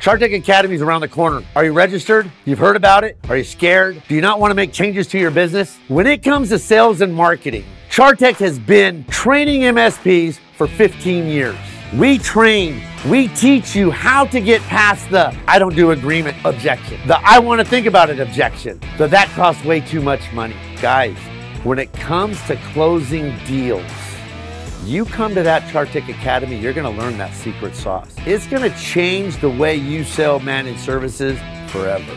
CharTec Academy is around the corner. Are you registered? You've heard about it? Are you scared? Do you not want to make changes to your business? When it comes to sales and marketing, CharTec has been training MSPs for 15 years. We train, we teach you how to get past the I don't do agreement objection, the I want to think about it objection, the that costs way too much money. Guys, when it comes to closing deals, you come to that CharTec Academy, you're going to learn that secret sauce. It's going to change the way you sell managed services forever.